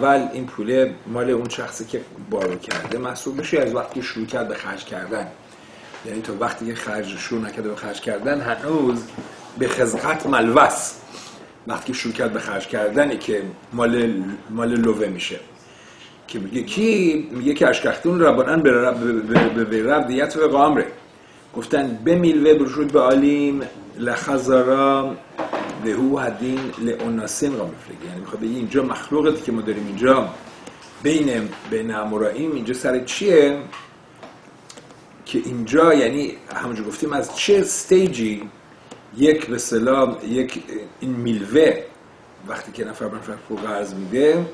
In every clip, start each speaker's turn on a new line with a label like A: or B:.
A: اول این پوله مال اون شخصی که بارو کرده محسوب بشه از وقتی شروع کرد به خرج کردن. یعنی تا وقتی که خرج شروع نکرده به خرج کردن هنوز به خزقت ملوس وقتی شروع کرد به خرج کردنی که مال مال لوه میشه. که میگه کی؟ میگه که اشکختون ربانن به رب به رب دیت و قامره. گفتن به میلوه برشود به عالیم لخزارا به هو هدین لعناسین را مفلگی یعنی می‌خواد بگه اینجا مخلوقتی که ما داریم اینجا بین بین امورائیم اینجا سر چیه که اینجا یعنی همونجور گفتیم از چه استیجی یک به سلام یک این میلوه وقتی که نفر نفر فوق قرض میده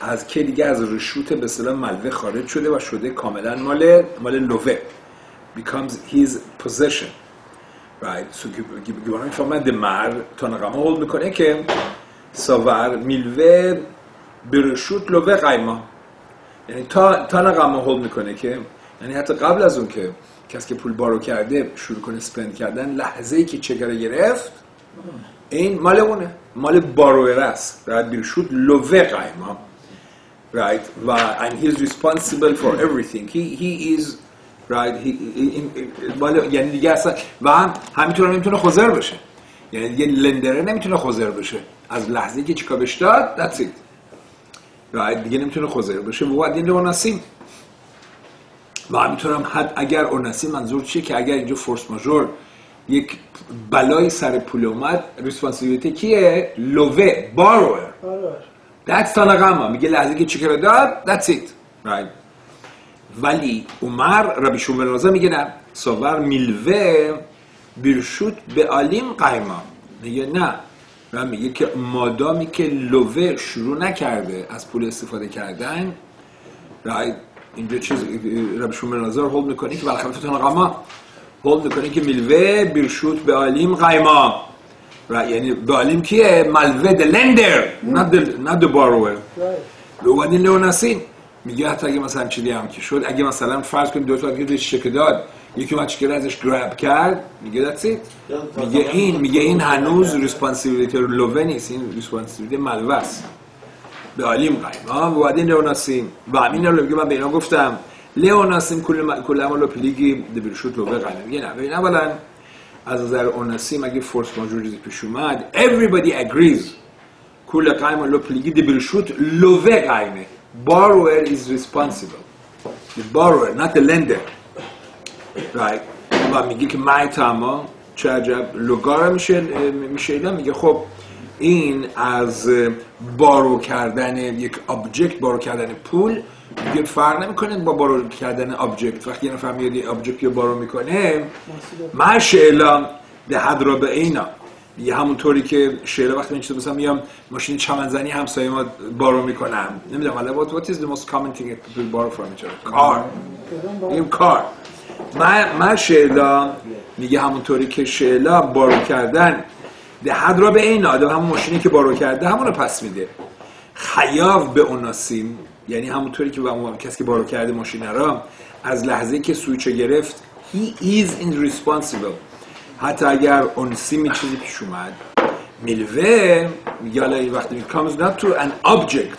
A: از که دیگه از رشوت به سلام ملوه خارج شده و شده کاملا مال مال لوه becomes his possession. Right. So مر تا نقمه هولد می‌کنه که ساور میلوه برشوت لوه قیما یعنی تا, تا نقمه هولد می‌کنه که یعنی حتی قبل از اون که کسی که پول بارو کرده شروع کنه سپند کردن لحظه ای که چکره گرفت این مال اونه مال باروئر است right برشوت لوه قیما right. و and he is responsible for everything. He, he is right? He, این یعنی دیگه اصلا و هم همینطور هم نمی‌تونه خوزر بشه یعنی دیگه لندره نمی‌تونه خوزر بشه از لحظه که چیکار بهش داد that's it. Right? دیگه نمی‌تونه خوزر بشه و بعد این نسیم و همینطور هم حد اگر اونسی منظور چیه که اگر اینجا فورس ماژور یک بلای سر پول اومد ریسپانسیبیلیتی کیه؟ لوه باروئر that's تانقما میگه لحظه که چیکار داد that's it. Right? ولی عمر ربی شومرازه میگه نه ساور میلوه برشوت به علیم قیما. میگه نه. و میگه که مادامی که لوه شروع نکرده از پول استفاده کردن رای اینجا چیز ربی شومرازه رو هولد می‌کنه که برخلاف تنقما هولد می‌کنه که میلوه برشوت به علیم قیما. و یعنی به علیم کیه؟ ملوه د لندر نه. د باروه لو ودین لو میگه حتی اگه مثلا چیزی هم که شد اگه مثلا فرض کنیم دو تا دیگه چک داد یکی اومد چکر ازش گراب کرد میگه دتسیت میگه این میگه این هنوز ریسپانسیبیلیتی رو نیست این ریسپانسیبیلیتی ملوس به عالیم قیم ها و بعدین لئوناسیم. و همین رو میگه من به اینا گفتم لئوناسیم کل کل عمل پلیگی دبیرشوت لوه قیم میگه نه ببین اولا از نظر اوناسیم اگه فورس ماجوریزی پیش اومد everybody agrees כולי עלמא לא פליגי דברשות לוה קיימא borrower is responsible. The borrower not the lender. Right? و میگه که מאי טעמא چه عجب לא גרעא משאלה میگه خب این از borrow کردن یک object borrow کردن پول میگه فرق نمی‌کنه با borrow کردن object وقتی یه نفر میاد object رو borrow می‌کنه משאלה ده حد را به اینا یه همونطوری که شعر وقتی من چیزا میام ماشین چمنزنی همسایه ما بارو می‌کنم نمی‌دونم حالا what, what is the most common thing people borrow from each other? کار این کار. من من شعلا میگه همونطوری که شعلا بارو کردن ده حد را به این آدم همون ماشینی که بارو کرده همون رو پس میده. خیاف به اوناسیم یعنی همونطوری که با کسی که بارو کرده ماشین را از لحظه که سویچ گرفت he is in responsible حتی اگر اون سیمی چیزی پیش اومد میگه حالا وقتی comes not to an object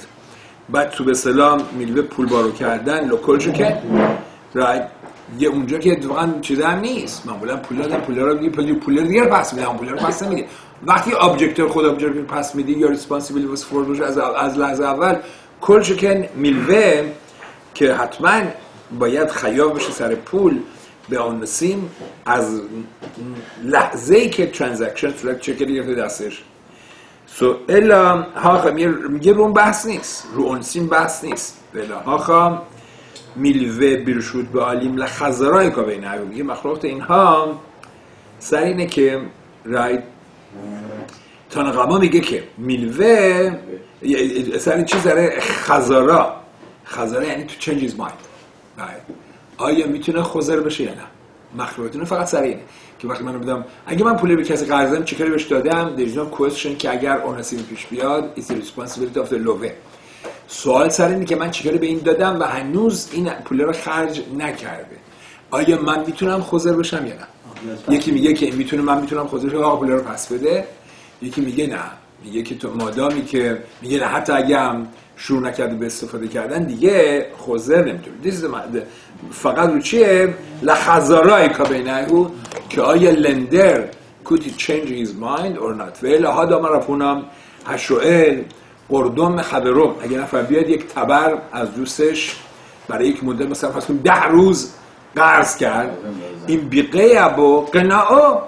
A: بعد تو به سلام میلوه پول بارو کردن لوکل که right. یه اونجا که واقعا چیز هم نیست معمولا پول دادن پول رو دیگه پول پول دیگه پس میده پول رو پس نمیده وقتی ابجکت خود ابجکت پس میدی یا ریسپانسیبل واس فور از از لحظه اول کل شکن میلوه که حتما باید خیاب بشه سر پول به آن نسیم از لحظه ای که ترانزکشن صورت چکر گرفته دستش. سو الا ها میگه رو بحث نیست. رو اون سیم بحث نیست. الا ها میلوه بیرشود به عالیم لخزرای که بین میگه مخلوقات اینها سر اینه که رایت تانقاما میگه که میلوه سر این چیز داره خزارا خزارا یعنی تو چنجیز مایند. آیا می‌تونه خوزر بشه یا نه؟ فقط سر اینه که وقتی من بدم اگه من پولی به کسی قرض دادم چه کاری بهش دادم؟ No question که اگر اونسی پیش بیاد responsibility of the lover. سوال سر اینه که من چیکاری به این دادم و هنوز این پول رو خرج نکرده. آیا من می‌تونم خوزر بشم یا نه؟ یکی میگه که می‌تونه من می‌تونم خوزر بشم. آقا پول رو پس بده. یکی میگه نه. میگه که تو مادامی که میگه نه. حتی اگه شروع نکرده به استفاده کردن دیگه خوزر نمی‌تونه فقط رو چیه؟ لخزارای بینه که آیا لندر could he change his mind or not و الها دام رفونم هشوئل قردم خبرم. اگه نفر بیاد یک تبر از دوستش برای یک مدت مثلا فرض ده روز قرض کرد. این بیقه ابو قناعو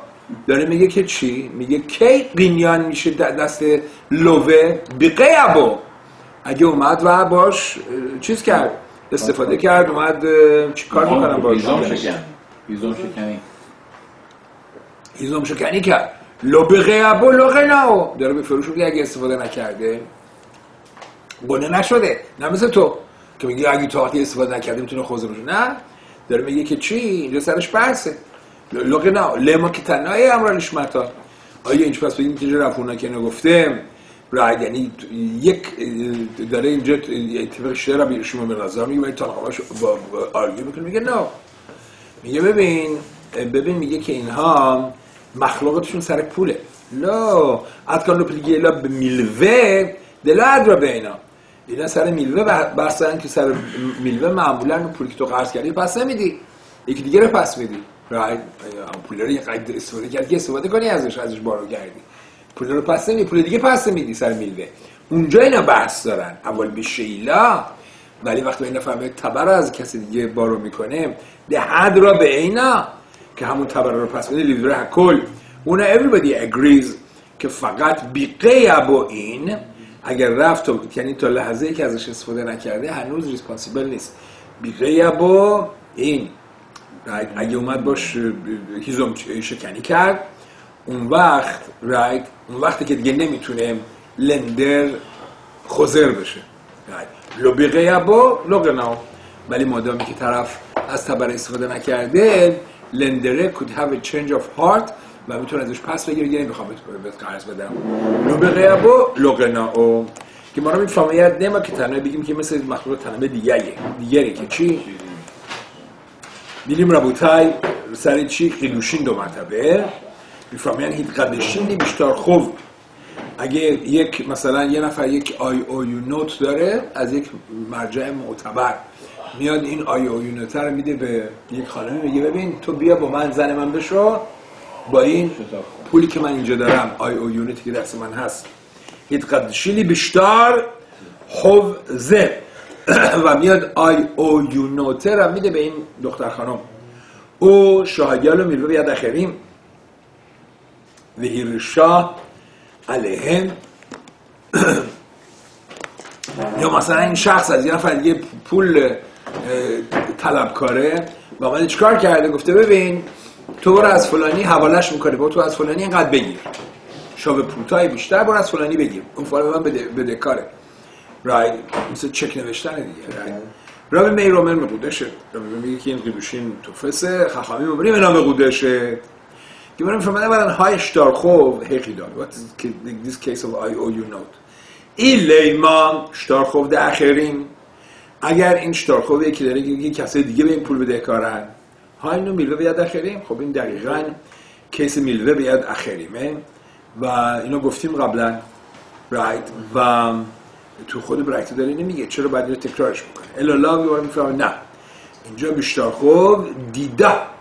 A: داره میگه که چی؟ میگه کی قینیان میشه دست لوه بیقه ابو؟ اگه اومد و باش چیز کرد استفاده کرد اومد چی کار می‌کنم باش؟
B: هیزم شکنی.
A: هیزم شکنی. کرد. لو بقه ابو لو قناعو داره به فروش میگه اگه استفاده نکرده گنه نشده. نه مثل تو که میگه اگه تو وقتی استفاده نکرده می‌تونه خوزه بشه نه. داره میگه که چی؟ اینجا سرش بحثه. نه لما که تنهای امران شمتا آیا اینج پس بگیم که رفونا که نگفته رای یعنی یک داره اینجا اتفاق شده را شما به نظر میگه ولی طالقاش با آرگیو می‌کنه. میگه نه. میگه ببین ببین میگه که اینها مخلوقاتشون سر پوله. لا. اتکان رو پلیگیلا به میلوه دلا ادرا به اینا. اینا سر میلوه بستن که سر میلوه معمولا پولی که تو قرض کردی پس نمیدی. یکی دیگه رو پس میدی. رای پول رو یه قید استفاده کردی استفاده کنی ازش ازش بارو کردی پول رو پس نمیدی پول دیگه پس نمیدی سر میلوه اونجا اینا بحث دارن. اول به شیلا. ولی وقتی این نفر تبر از کسی دیگه بارو می‌کنه ده حد را به اینا که همون تبر رو پس میده لیدر کل. اون everybody agrees که فقط בקע בו این اگر رفت و یعنی تا لحظه ای که ازش استفاده نکرده هنوز responsible نیست. בקע בו این. اگه اومد باش هیزم شکنی کرد. اون وقت right اون وقتی که دیگه نمی‌تونه lender חוזר بشه. לא בקע בו לא ولی مادامی که طرف از تبر استفاده نکرده لندره could have a change of heart و می‌تونه ازش پس بگیره. یه نمی‌خوام بهت قرض بدم. لو به لقنا او که ما رو میفهمیت نما که تنها بگیم که مثل مخلوق تنها دیگه دیگری که چی؟ میریم ربوتای سر چی؟ خیلوشین دو مرتبه. میفهمیان هیت قدشین دی بیشتر خوب. اگه یک مثلا یه نفر یک آی او یو نوت داره از یک مرجع معتبر میاد این آی او یو نوت رو میده به یک خانمی میگه ببین تو بیا با من زن من بشو با این پولی که من اینجا دارم آی او یونیتی که دست من هست. هیت قدشیلی بیشتر زه. و میاد آی او یونوته را میده به این دختر خانم. او شاهگیال رو میره بیاد اخریم شاه علیهم یا مثلا این شخص از یه نفر دیگه پول طلبکاره و آمده چیکار کرده گفته ببین تو برو از فلانی حوالش می‌کنه با تو از فلانی اینقدر بگیر شاب پوتای بیشتر برو از فلانی بگیر اون فلانی من بده, بده کاره رای مثل چک نوشتن دیگه رای رابی می رومن مقودشه رابی میگه که این قیبوشین توفسه خخامی مبری منا مقودشه بدن های شتارخوف هیخی دار what is this case of I owe you note? این لیما شتارخوف ده اخرین اگر این شتارخوف یکی داره که کسی دیگه به این پول بده کارن اینو میلوه بیاد اخریم خب این دقیقا کیس میلوه بیاد اخریمه و اینو گفتیم قبلا رایت و تو خود برایت داره نمیگه چرا باید اینو تکرارش بکنه الالا بیوار می‌فهمه نه اینجا بیشتر خوب دیده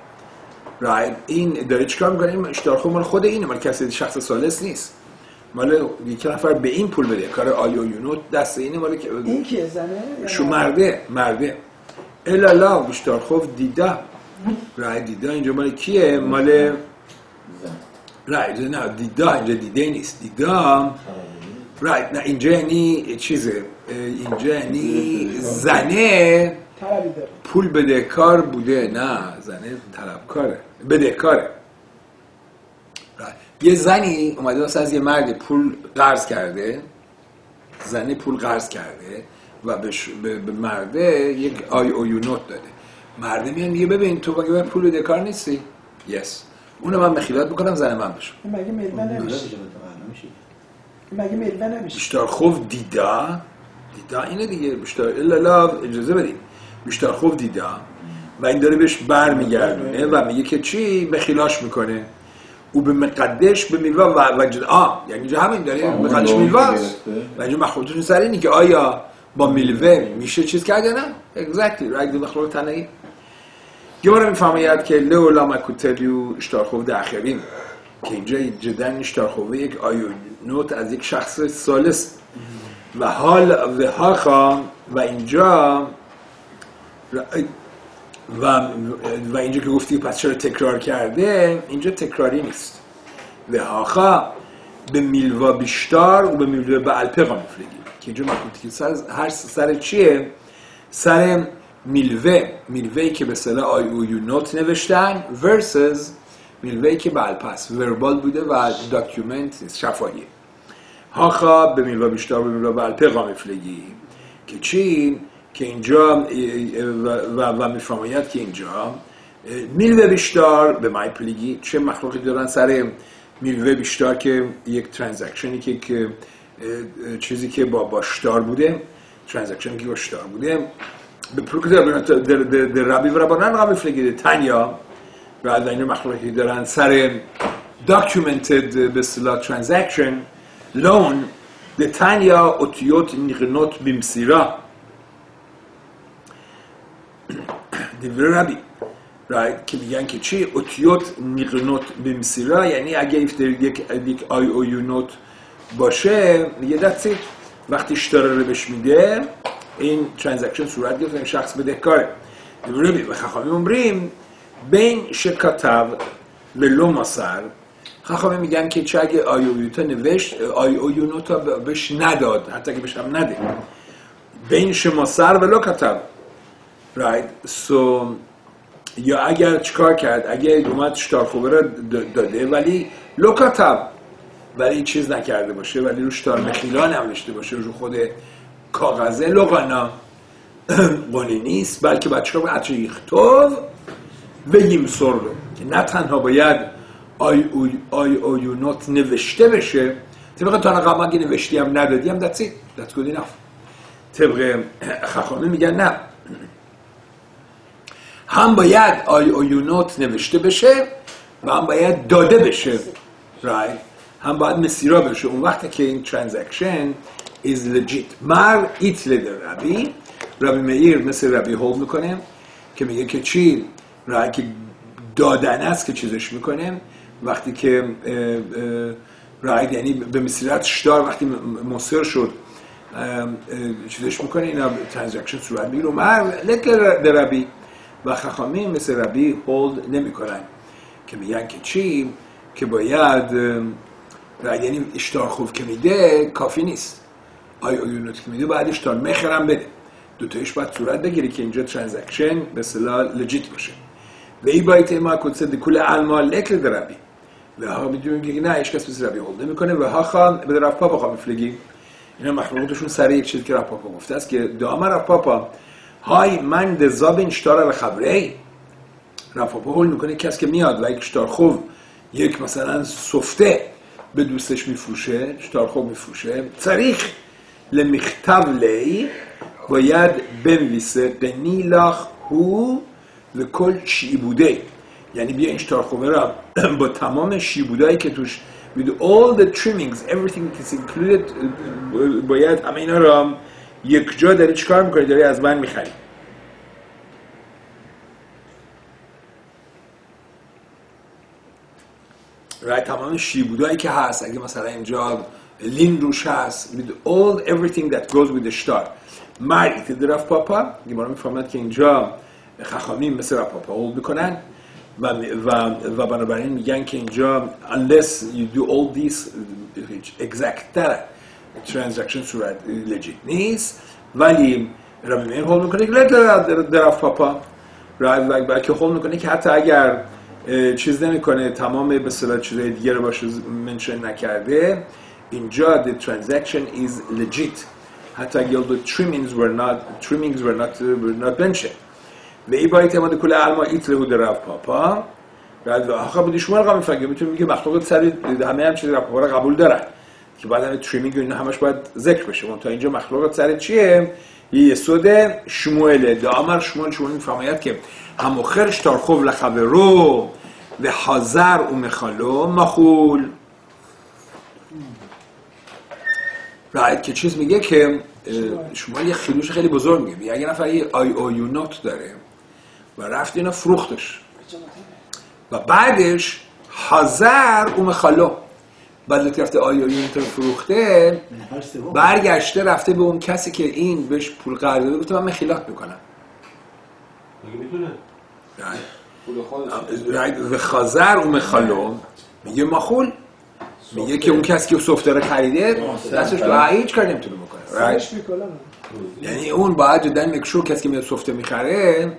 A: رایت این داره چیکار می‌کنه؟ این اشتار خوب مال خود اینه مال کسی شخص سالس نیست. مال یک نفر به این پول بده. کار آیو یونو دست اینه مال
C: این کیه زنه؟
A: شو مرده مرده. الالا خوب دیده رای دیده اینجا مال کیه؟ مال رای نه دیده اینجا دیده نیست. دیده رای نه اینجا یعنی چیزه. اینجا یعنی زنه. پول بدهکار بوده. نه زنه طلبکاره. بدهکاره یه زنی اومده واسه از یه مرد پول قرض کرده. زنه پول قرض کرده و به, به مرده یک آی او یو نوت داده. مرده میان میگه ببین تو مگه پول بده کار نیستی؟ یس. اونو من مخیلات بکنم زن من بشم
C: مگه ملوه نمیشه مگه ملوه نمیشه
A: بیشتر خوب دیدا. دیدا اینه دیگه. بیشتر الا اجازه بدیم بیشتر خوب دیدا. و این داره بهش بر میگردونه و میگه که چی؟ مخیلاش می‌کنه. او به مقدش به میلوا و وجد آه یعنی اینجا همین داره. مقدش میلواست
B: گرفته.
A: و اینجا مخلوقتون سر اینه که آیا با میلوه میشه چیز کرد یا نه؟ Exactly right به مخلوق تنهی گمارا میفرماید که لولا مکوتلیو اشتارخوف داخرین که اینجا جدا اشتارخوفه یک آیونوت از یک شخص سالس. و حال והכא و اینجا و, و اینجا که گفتی پس چرا تکرار کرده؟ اینجا تکراری نیست. و هاخا به میلوا بیشتر و به میلوا به الپقا میفرگی که اینجا מחלוקת ی سر هر سر چیه؟ سر מלוה מלוה ای که به اصطلاح IOU note نوشتن versus میلوهی که בעל פה ست verbal بوده و document نیست شفاهیه. هاخا به میلوا بیشتر به میلوا به الپقا میفرگی که چی؟ که اینجا و, و, میفرماید که اینجا میلوه بیشتر به مای پلیگی. چه مخلوقی دارن سر میلوه بیشتر که یک ترانزکشنی که چیزی که با باشتار بوده ترانزکشنی که باشتار بوده. به پروک در ربی و ربانان قبل فلگیده تنیا و از این مخلوقی دارن سر documented به اصطلاح transaction loan דתניא אותיות נקנות במסירה דברי רבי? که میگن که چی؟ אותיות נקנות במסירה یعنی اگه یک یک IOU note باشه that's it وقتی שטר رو بهش میده این transaction صورت گرفت این شخص بدهکاره. רבי וחכמים אומרים. بین شکاتب و لو ماسر خخامی میگن که چه اگه آی او یوتا نوشت آی او یونوتا بهش نداد حتی که بهش هم نده. بین شما سر و لو کتب. Right. So یا اگر چیکار کرد؟ اگر اومد شتار خوبه را داده ولی لو کتب ولی چیز نکرده باشه ولی روش تار مخیلا نوشته باشه رو خود کاغذه. لغانا قانی نیست بلکه بچه رو به یختوب و یمسر رو که نه تنها باید آی او آی او یو نوت نوشته بشه طبق تا قبل اگه نوشتی هم ندادی هم that's it. That's good enough. طبق خخامه میگن نه. هم باید آی نوت نوشته بشه و هم باید داده بشه right هم باید مسیرا بشه. اون وقتی که این ترانزکشن is legit. مر ایتل در ربی. ربی مئیر مثل ربی هولد می‌کنه که میگه که چی؟ رای که دادن است که چیزش می‌کنه. وقتی که رای یعنی به مسیرت شدار وقتی مصر شد چیزش می‌کنه. اینا ترانزکشن صورت می‌گیره. مر لکه در ربی و خخامی مثل ربی هولد نمی‌کنن. که میگن که چی؟ که باید یعنی اشتار خوب که میده کافی نیست. آی اویونوت که میده باید اشتار مخرم بده. دوتایش باید صورت بگیره که اینجا ترانزکشن به صلاح لجیت باشه. و ای باید ما کنسه دکول علما لکل دربی و ها می‌دونیم که نه هیچ کس مثل ربی هولد نمی‌کنه. و ها خان به رفت پاپا میفلگی اینا مخلوقاتشون سر یک چیزی که رفت پاپا گفته است که دام رفت پاپا های من دزاب این اشتار رو خبره رفت پاپا هول می‌کنه کس که میاد و یک اشتار خوب یک مثلا سفته به دوستش میفروشه اشتار خوب میفروشه تاریخ لمختب لی باید بنویسه قنیلاخ هو و کل شیبوده یعنی بیا این اشتارخوبه را با تمام شیبودهایی که توش with all the trimmings everything that is included باید همه اینا را یک جا داری چیکار می‌کنی؟ داری از من می‌خری. رای تمام شیبودهایی که هست اگه مثلا اینجا لین روش هست with all everything that goes with the star. مرد در رفت پاپا گمارا می‌فهمد که اینجا خخامی مثل رفت پاپا هول می‌کنن و, و, و بنابراین میگن که اینجا unless you do all these exact transaction صورت legit نیست ولی ربی میر هول می‌کنه که در رفت پاپا بلکه هول می‌کنه که حتی اگر چیز نمی‌کنه تمام به صلاح چیزای دیگه رو باشه منشن نکرده اینجا the transaction is legit. حتی اگر the trimmings were not trimmings were not were not mentioned. و ای باید اعتماد کل علما ایتله بود رفت پاپا بعد آخه بودی شما رقم می‌فهمی می‌تونی میگه مخلوق سری همه هم چیز رفت قبول دارن. که بعد تریمینگ اینا همش باید ذکر بشه. تا اینجا مخلوق سر چیه؟ یه یسود شموئله دامر شموئل شموئل می‌فهمید که هموخر اشتار خوب لخبه رو و حاضر و مخالو مخول. راید که چیز میگه که شما یه خیلوش خیلی بزرگ میگه. میگه اگه نفر یه آی او یو نوت داره و رفت اینو فروختش. و بعدش حاضر و مخالو بعد که رفته آی او یو نوت رو فروخته برگشته رفته به اون کسی که این بهش پول قرض داده گفته من مخیلات می‌کنم.
D: می‌تونه؟
A: خازر و مخالو. میگه مخول میگه که اون کسی که سفتره خریده دستش رو هیچ کار نمی‌تونه بکنه. یعنی اون باید جدا مکشو کسی که میاد سفته می‌خره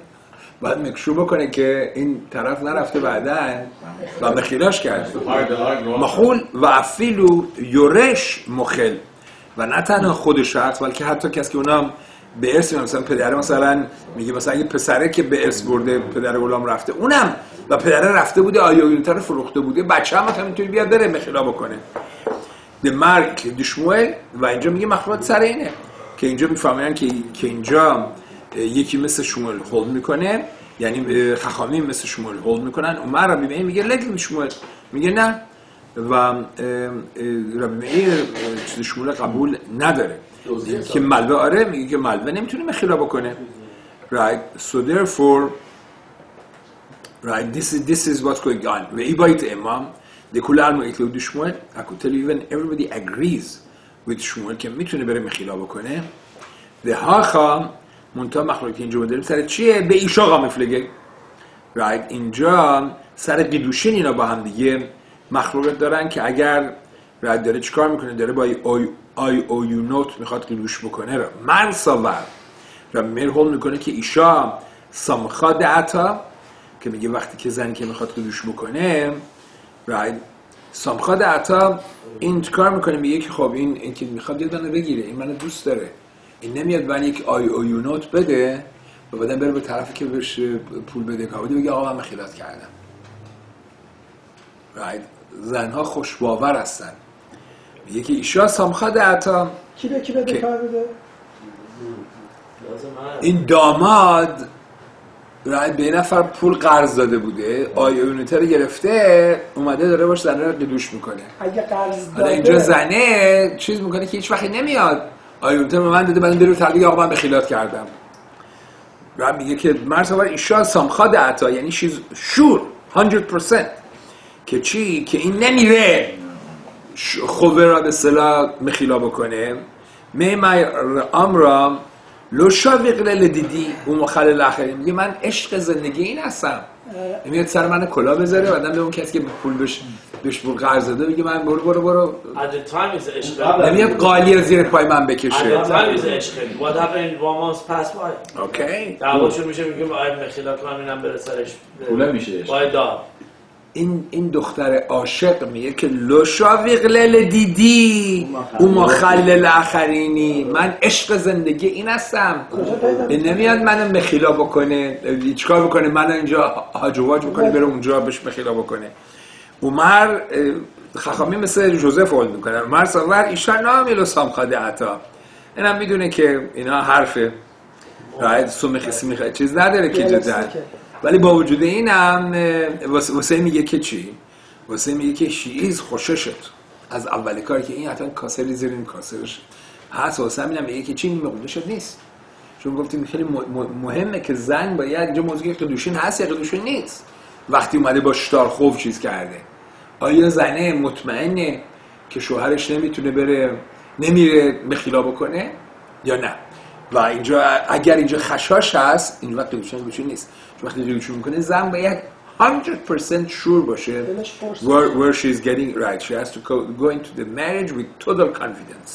A: باید مکشو بکنه که این طرف نرفته بعدا. و مخیلاش کرده مخول و افیلو یورش مخل. و نه تنها خود شخص بلکه حتی کسی که اونم به ارث. مثلا پدره مثلا میگه مثلا اگه پسره که به ارث برده پدر غلام رفته. اونم و پدره رفته بوده آیویونتر فروخته بوده؟ بچه هم مثلا می‌تونه بیاد بره مخیلا بکنه. به مرگ دشموه و اینجا میگه مخلوط سر اینه. که اینجا می‌فهمن که که اینجا یکی مثل شمول هولد می‌کنه یعنی خخامی مثل شمول هولد می‌کنن. عمر ربی معین میگه لگل شمول؟ میگه نه. و ربی معین اه، چیز شمول قبول نداره. که ملوه آره میگه که ملوه نمی‌تونه مخیلا بکنه. Right. So therefore right this is this is what's going on. بایت امام ده کل علم ایتلو دو شمول I could tell you even everybody agrees with شمول که می‌تونه بره مخیلا بکنه. ده هاخا منتها مخلوقی که اینجا ما داریم سر چیه؟ به ایشاقا مفلگه right. اینجا سر قیدوشین اینا با هم دیگه مخلوقت دارن که اگر رد داره چیکار می‌کنه؟ داره با آی, آی او یو نوت می‌خواد قیدوش بکنه. را من ساور. و مرهول می‌کنه که ایشا سامخا دعتا که میگه وقتی که زنی که می‌خواد قیدوش بکنه right. سامخا دعتا این چیکار می‌کنه؟ میگه که خب این, این که می‌خواد یه دانه بگیره. این منو دوست داره. این نمیاد من یک آی او یو نوت بده و بعدن بره به طرفی که بهش پول بده که بده بگه آقا من مخیلات کردم. Right. زنها خوشباور هستن. میگه که ایشا سامخا دعتا
E: کی به کی بده کار بده.
A: این داماد رای به نفر پول قرض داده بوده. آیونیتر رو گرفته اومده داره باش زنه رو قدوش می‌کنه.
E: اگه قرض
A: حالا اینجا
E: داده.
A: زنه چیز می‌کنه که هیچ وقتی نمیاد. آیونیتر به من داده من بره تبلیغ آقا من به خیلات کردم. و میگه که مرد سوار ایشا سامخاد عطا یعنی شیز شور 100% که چی؟ که این نمیره خوبه را به صلاح مخیلا بکنه. می مای امرا لو شاویق لدیدی و مخلل آخری میگه من عشق زندگی این هستم. میاد سر من کلا بذاره بعدم به اون کسی که پول بهش بهش پول قرض داده بگه من برو برو برو
D: At the time is عشق.
A: نمیاد قالی رو زیر پای من
D: At the
A: بکشه
D: time is عشق. What happened one month past by.
A: اوکی
D: دعواشون میشه میگیم باید مخیلات من اینم بره سرش.
B: پوله میشه
D: باید دار.
A: این این دختر عاشق میگه که لو شاویق لل دیدی او مخلل آخرینی. من عشق زندگی این هستم. نمیاد منو مخیلا بکنه چیکار بکنه؟ منو اینجا هاجواج بکنه بره اونجا بهش مخیلا بکنه. عمر خخامی مثل جوزف اول می‌کنه. عمر ساور ایشان نامیلو سامخاده عطا. اینم می‌دونه که اینا حرفه. راید سومخی سمیخی چیز نداره که
E: که-
A: ولی با وجود این هم واسه میگه که چی؟ واسه میگه که شیعیز خوششت. از اول کاری که این حتما کاسری زیر این کاسرش. هست واسه هم میگه که چی این مقدشت نیست. چون گفتیم خیلی مهمه که زن باید اینجا موضوع که قدوشین هست یا قدوشین نیست. وقتی اومده با شتار خوب چیز کرده. آیا زنه مطمئنه که شوهرش نمی‌تونه بره نمیره مخیلا بکنه؟ یا نه؟ و اینجا اگر اینجا خشاش هست این وقت قدوشین قدوشین نیست. چون وقتی قدوشین می‌کنه زن باید 100% sure باشه where, where she's getting right. She has to go, go into the marriage with total confidence.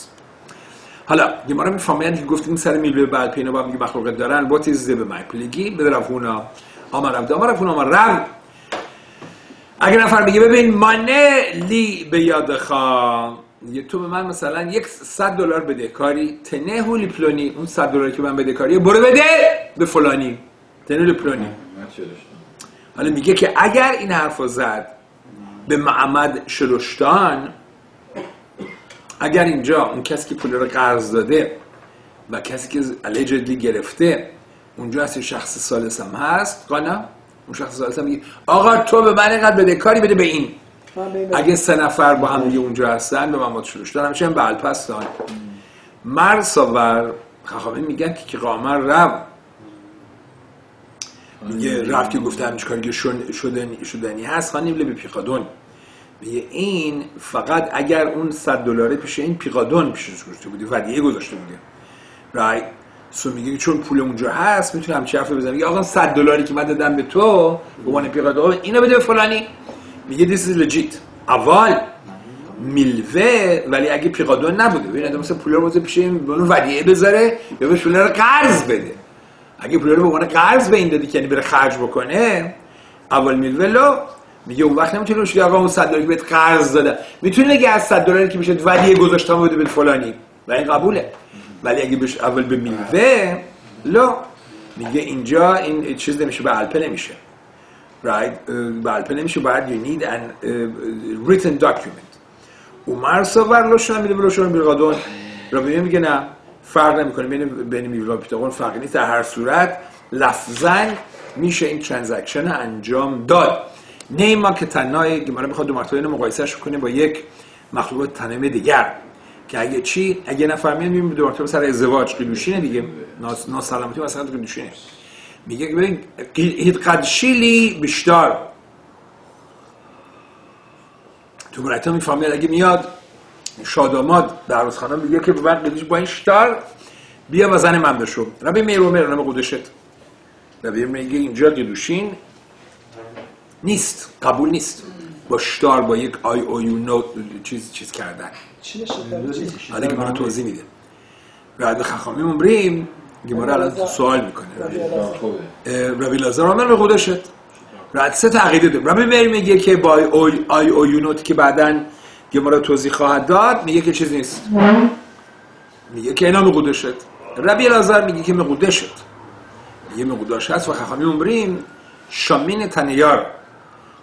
A: حالا گمارا می‌فهمن که گفتیم سر میلوی بعد پینا با میگه مخلوقات دارن. با تیز به من پلگی به رفونا آمر رفت آمر رفونا آمر رفت. اگه نفر بگه ببین مانه لی به یاد خواهم یه تو به من مثلا یک صد دلار بده کاری تنه هولی پلونی اون صد دلار که من بده کاری برو بده به فلانی. تنه هولی پلونی. حالا میگه که اگر این حرف رو زد به معمد شلوشتان اگر اینجا اون کسی که پول رو قرض داده و کسی که allegedly گرفته اونجا هست یه شخص سالس هم هست قانا اون شخص سالس هم میگه آقا تو به من اینقدر بده کاری بده به این. اگه سه نفر با هم دیگه اونجا هستن به باید شروع شدن همیشه هم به الپستان خخامه میگن که قامر رب. میگه رفت که گفته همچه کاری که شدنی, شدنی هست خانیم به پیقادون. میگه این فقط اگر اون صد دلاره پیش این پیقادون پیش گذاشته بودی ودیعه گذاشته بودی رایت سو میگه چون پول اونجا هست می‌تونه همچه حرف بزنه میگه آقا 100 دلاری که من دادم به تو به عنوان پیقادون اینو بده به فلانی. میگه this is legit. اول میلوه ولی اگه پیقادون نبوده ببین مثلا پول رو پیش این به اون ودیعه بذاره یا بهش پول رو قرض بده. اگه پول رو به عنوان قرض به این دادی که یعنی بره خرج بکنه اول میلوه لو میگه اون وقت نمی‌تونه بهش بگه آقا اون 100 دلاری بهت قرض دادم. می‌تونه بگه از 100 دلاری که میشه ودیعه گذاشتم بده به فلانی. و این قبوله. ولی اگه بهش اول به میلوه لو میگه اینجا این چیز نمیشه به الپه نمیشه. Right? به الپه نمیشه باید you need an uh, written document. عمر ساور لوشن میده لوشن بیرقادون رابینه میگه نه فرق نمی‌کنه. بین بین میولا و پیتاگون فرقی نیست. در هر صورت لفظا میشه این ترانزکشن انجام داد. نیما که تنهای گماره می‌خواد دو مرتبه اینو مقایسهش کنه با یک مخلوق تنمه دیگر. که اگه چی؟ اگه نفر میاد می‌بینیم دو مرتبه سر ازدواج قیلوشینه دیگه. ناس- ناسلامتی مثلا قیلوشینه میگه ببین هیت قدشیلی بیشتر. تو برایتا می‌فهمید اگه میاد شاداماد در روزخانه میگه که به من قدیش با این شتار بیا و زن من بشو. ربی میرو میرو نام قدشت. ربی میگه اینجا قدوشین نیست قبول نیست. با شتار با یک آی او یو نو چیز چیز کردن. حالا که من توضیح میده. بعد خخامی مبریم گماره الان سوال می‌کنه.
B: خوبه.
A: ربی لازر آمن به رد سه تعقیده داریم. ربی مری میگه که با آی آی او یونوتی که بعدا گمارا توضیح خواهد داد میگه که چیز نیست. میگه که اینا مقودشت ربی لازر میگه که مقودشت میگه مقودش هست و خخامی عمرین شامین تنیار.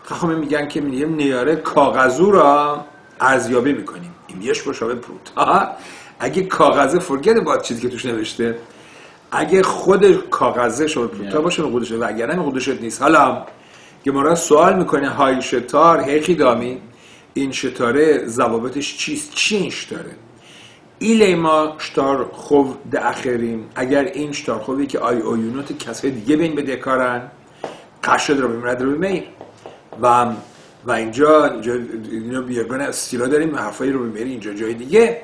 A: خخامی میگن که میگه نیاره کاغذو را ارزیابی می‌کنیم. این یش با شابه پروتا اگه کاغذه فرگده با چیزی که توش نوشته اگه خود کاغذه شما پروتا باشه قدشت و اگر نه قدشت نیست. حالا گمارا سوال می‌کنه های شتار هیخی دامی این شتاره ضوابطش چیست؟ چی این شتاره ایلی ما شتار خوب ده اخرین اگر این شتار خوبی که آی اویونوت کسای دیگه بین بده کارن قشد رو بمیرد رو بمیر و و اینجا اینجا اینو بیارگان استیلا داریم حرفایی رو بمیری اینجا جای دیگه.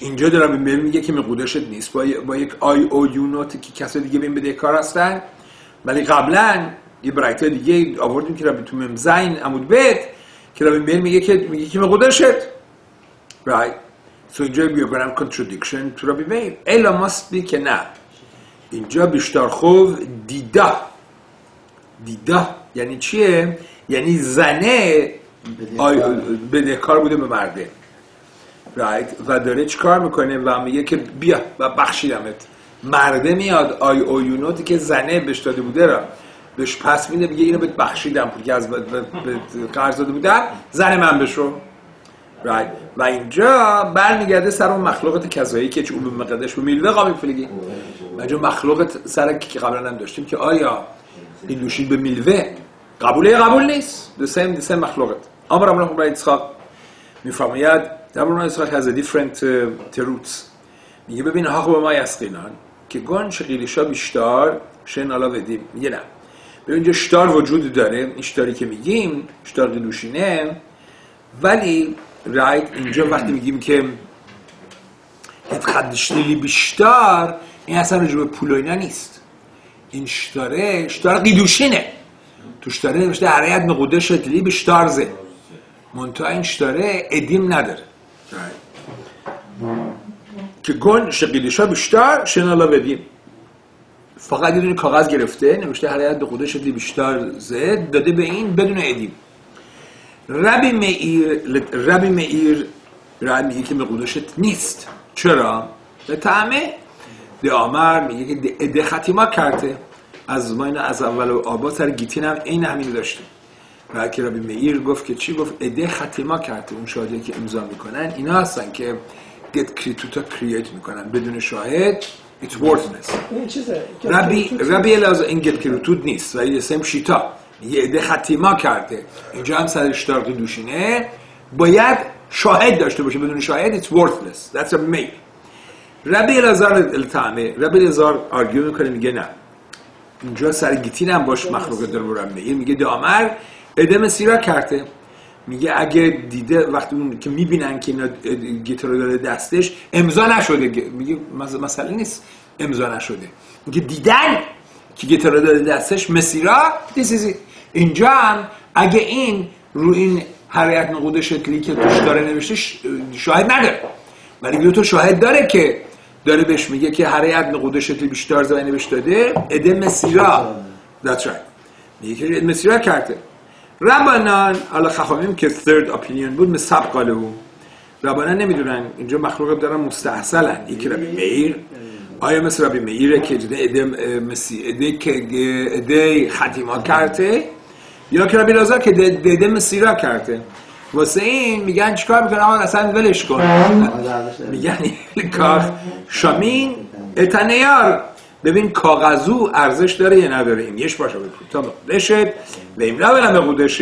A: اینجا دارم بمیری میگه که مقودشت نیست. با, با یک آی او یونوت که کسای دیگه بین بده کار هستن. ولی قبلا یه برایت دیگه آوردیم که رابی تو ممزین عمود بیت که رابی میر میگه که میگه که مقودشت right. So اینجا بیوگرام contradiction تو رابی میر الا must be که نه. اینجا بیشتر خوب دیده. دیده یعنی چیه؟ یعنی زنه بدهکار بوده به مرده. Right. و داره چی کار می‌کنه و میگه که بیا و بخشیدمت. مرده میاد. آی اویونوتی که زنه بهش داده بوده را. بهش پس میده. میگه اینو بهت بخشیدم. پول که از قرض داده بودم زن من بشو. Right. و اینجا برمیگرده سر اون مخلوقات کذایی که چون مقدش به میلوه قابل فلگی اینجا مخلوقات سر که قبلا هم داشتیم که آیا این لوشین به میلوه قبوله قبول نیست؟ The same مخلوقات. امر امر برای اسحاق میفرماید در اسحاق has a different uh, roots میگه ببین حق به ما یسقینان که گون شقیلیشا بیشتار شن آلا ودیم میگه نه. ببین اینجا شتار وجود داره. این شتاری که میگیم شتار قیلوشینه ولی رایت اینجا وقتی میگیم که اتخدشتیلی بیشتر این اصلا رجوع به پول و اینا نیست. این شتاره شتار قیدوشینه. تو شتاره نوشته عریت مقوده شتلی بیشتر زه. منتها این شتاره ادیم نداره. گون شقیلیشا بیشتر شنالا بدیم فقط یه دونه کاغذ گرفته نوشته هر به قدر شدی بیشتر زد داده به این بدون ادیم ربی مئیر ربی مئیر ربی میگه که به قدرشت نیست چرا؟ به طعمه ده آمر میگه که ده- خطیما کرده از ما از اول آبا سر گیتین هم این همین داشتیم و که مئیر گفت که چی گفت؟ اده خطیما کرده اون شاهدی که امضا می‌کنن اینا هستن که گت کریتوتا کرییت می‌کنن. بدون شاهد it's worthless. ربی ربی الاز این گت کریتوت نیست. و یه سم شیتا. یه عده خطیما کرده. اینجا هم سر اشتار قیدوشینه باید شاهد داشته باشه. بدون شاهد it's worthless. That's a make ربی الازار التعمه ربی الازار آرگیو می‌کنه. میگه نه. اینجا سر گیتین هم باش مخلوق داره برم میگه دامر ادم سیرا کرده. میگه اگه دیده وقتی اون که می‌بینن که اینا گیتار داره دستش امضا نشده. میگه مس- مسئله نیست. امضا نشده. میگه دیدن که گیتار رو داره دستش مسیرا it. اینجا هم اگه این رو این حرکت نقود شکلی که توش داره نوشته شاهد نداره. ولی دو تا شاهد داره که داره بهش میگه که حرکت نقود شکلی بیشتر زمینه بهش داده. اده مسیرا that's right. میگه که مسیرا کرده. ربانان حالا خخامیم که third opinion بود مسب قاله او. ربانان نمی‌دونن اینجا مخلوق دارن مستحصلن. یکی ربی میر آیا مثل ربی میره که جده اده مسی اده که اده خطیما کرده؟ یا که ربی لازار که ده- اده مسیرا کرده؟ واسه این میگن چیکار می‌کنن آقا اصلا ولش کن. میگن کاخ شامین اتنیار. ببین کاغذو ارزش داره یا نداره این یش باشه بکن تا مقدشت و این را مقدشت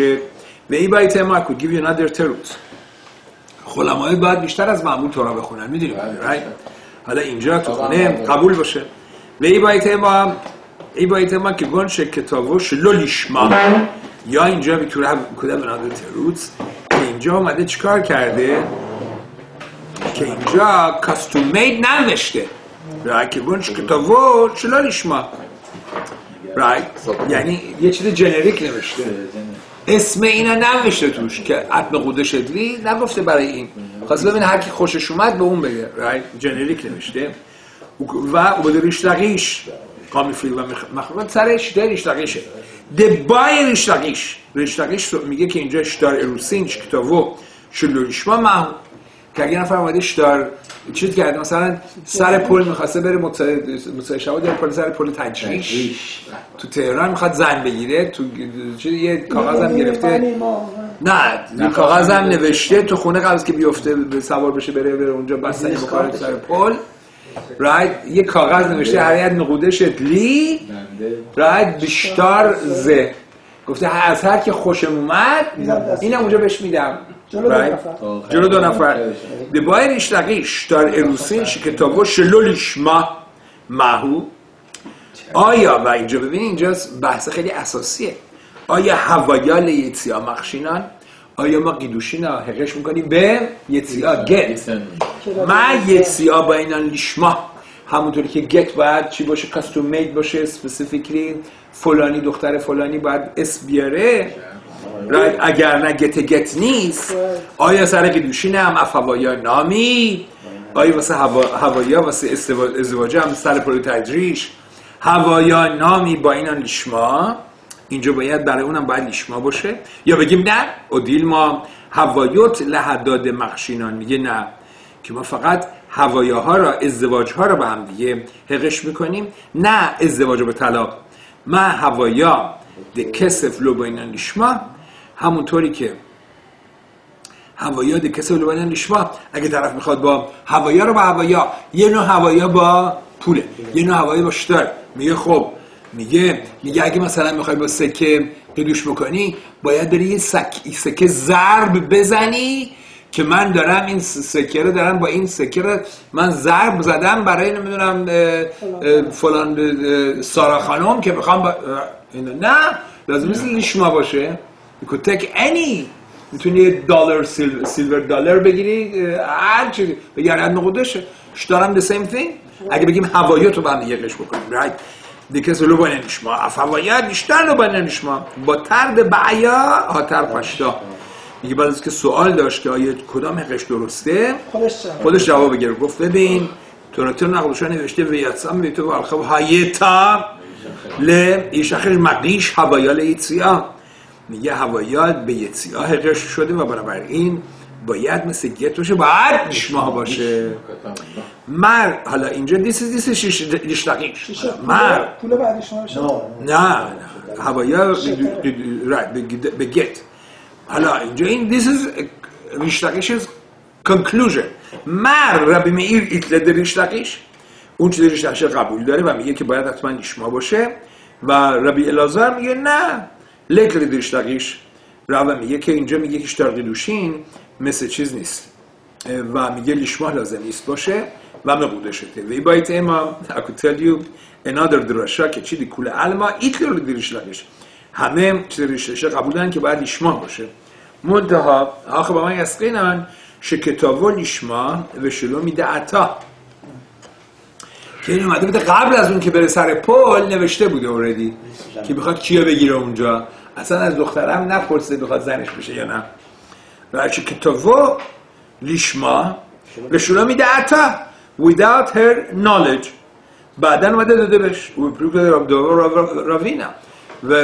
A: و ای باید ما could give you another teruts خلمای باید بیشتر از معمول تورا بخونن. می‌دونیم right? حالا اینجا تو خونه قبول باشه. و ای باید ما ای باید ما که گون شه کتابو شلو لیشما یا اینجا می‌تونه هم کدام teruts که اینجا اومده چیکار کرده؟ که اینجا کاستوم مید ننوشته. گونش کتابو چلا لیشما رای یعنی یه چیز جنریک نوشته اسم اینا ننوشته توش که عطم قوده شدلی نگفته برای این خواست ببین هر کی خوشش اومد به اون بگه رای جنریک نوشته و او بده ریشتقیش قامی فیل و مخ- مخلوقات سرش ده ریشتقیشه دبای ریشتقیش ریشتقیش میگه که اینجا اشتار اروسینچ کتابو شلوریشما محو که اگه نفر اومده اشتار چیز کرده مثلا سر پل می‌خواسته بره مصاحبه شبا پل سر پل تجریش تو تهران می‌خواد زن بگیره تو چیز یه کاغذ هم گرفته. نه یه کاغذ هم نوشته تو خونه قبل که بیفته به سوار بشه بره بره اونجا بستنی بخوره سر پل. رایت یه کاغذ نوشته هریت نقوده شدلی رایت بیشتر زه گفته از هر که خوشم اومد اینم اونجا بهش میدم.
C: جلو دو
A: Right?
C: نفر.
A: دبایر اشتقیش در اروسین شکتابو شلولیش ما ماهو. آیا و اینجا ببین اینجا بحث خیلی اساسیه. آیا هوایال یتسیا مخشینان؟ آیا ما قیدوشینا حقش می‌کنیم به یتسیا گت ما یتسیا با اینان لیشما. همونطوری که گت باید چی باشه؟ کاستوم مید باشه سپسیفیکلی فلانی دختر فلانی باید اس بیاره. رایت اگر نه گت گت نیست آیا سر قیدوشین هم افهوایا نامی آیا واسه هوا... هوایا واسه ازدواج هم سر پلو تجریش هوایا نامی با اینان لیشما اینجا باید برای اونم باید لیشما باشه یا بگیم نه ادیل ما هوایوت لحداد مخشینان میگه نه که ما فقط هوایاها را ازدواج ها را با هم دیگه حقش می‌کنیم نه ازدواج به طلاق ما هوایا د کسف لو بینن لیشما همونطوری که هوایا د کسف لو بینن لیشما اگه طرف می‌خواد با هوایا رو با هوایا یه نوع هوایا با پوله یه نوع هوایا با شتر. میگه خب میگه میگه اگه مثلا می‌خوای با سکه قدوش بکنی باید بری یه سک... سکه ضرب بزنی که من دارم این سکه رو دارم با این سکه رو من ضرب زدم برای نمی‌دونم فلان سارا خانم که می‌خوام با... نه لازم نیست لیشما باشه. You could take any. می‌تونی یه دلار سیل... سیلور دلار بگیری هر چیزی بگی هر نقودشه دارم the same thing اگه بگیم هوایت رو با هم دیگه قش بکنیم. Right. دیگه سلو با نشما افوایت بیشتر رو با نشما با ترد بعیا آتر پشتا میگه بعد از که سوال داشت که آیا کدام حقش درسته؟
C: خودش جواب.
A: گرفت گفت ببین توراتور نقلشا نوشته و یتسام به تو الخب هایتا. ل ایشخش مقیش هوایال ایتسیا میگه هوایات به یتسیا حقش شده و بنابراین باید مثل گت باشه باید نشما باشه. مر حالا اینجا دیس دیس
C: شیشه پول-
A: مر.
C: پول بعدی شما.
A: نه نه. هوایا right به گت حالا اینجا این is ریشتقیش conclusion. مر ربی میر ایتلد ریشتقیش اون چیز ریشتقیش قبول داره و میگه که باید حتما لیشما باشه. و ربی الازر میگه نه. لکل دیشتاقیش رو میگه که اینجا میگه که دوشین مثل چیز نیست و میگه لیشماه لازم نیست باشه و مقوده شده و ای باید اما tell you another دراشا که چی دی کول علما ایتلر دیشتاقیش همه چیز ریشتشه قبول دارن که باید لیشماه باشه منتها آخه با من یسقینن شکتاو لیشما و شلو میده عطا که این اومده بوده قبل از اون که بره سر پل نوشته بوده اوردی که بخواد کیو بگیره اونجا. اصلا از دخترم نپرسه بخواد زنش بشه یا نه. و شکتاو لیشما و شلو میده عطا without her knowledge. بعدا اومده داده بهش. و پروف راوینا و